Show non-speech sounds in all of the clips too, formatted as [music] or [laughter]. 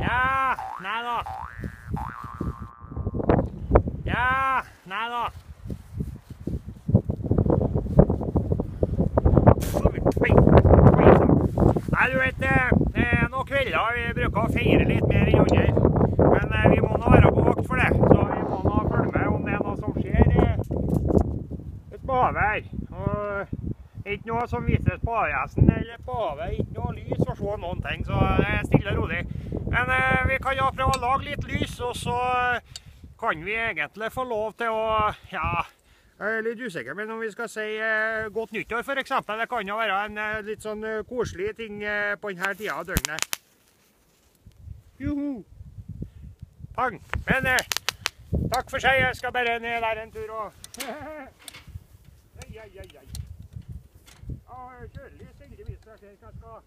Ja, nei da. Ja, nei da. Nei, du vet, det er noen kvelder vi bruker å feire litt mer enn andre. Men eh, vi må nå være på vakt for det, så vi må nå følge med om det er noe som skjer ut på havet her. Ikke noe som vises på AES-en eller på havet. Ikke noe lys å se noen ting, så det er stille og rolig. Men eh, vi kan jo prøve å lage litt lys, og så kan vi egentlig få lov til å ja, jeg er litt usikker, men om vi skal si eh, godt nyttår eksempel, det kan jo være en eh, litt sånn eh, koselig ting eh, på denne tida av døgnet. Juhu! Pang! Men eh, takk for seg, jeg skal bare ned der en tur og [laughs] Ai, ai. Ja, kjørelys heldigvis, så jeg ser hva jeg skal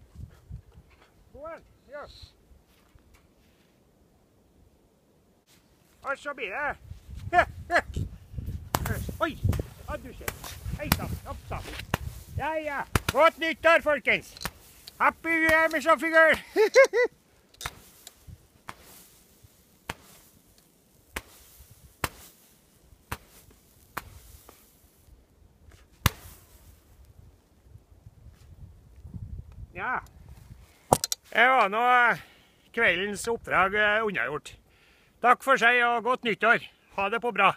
gå en. Ja. Og så blir det Oi! Hei sann. Hopp sann. Ja, ja. Godt nyttår, folkens. Happy Year, Miss [laughs] ja. Det var nå kveldens oppdrag eh, unnagjort. Takk for seg og godt nyttår. Ha det på bra.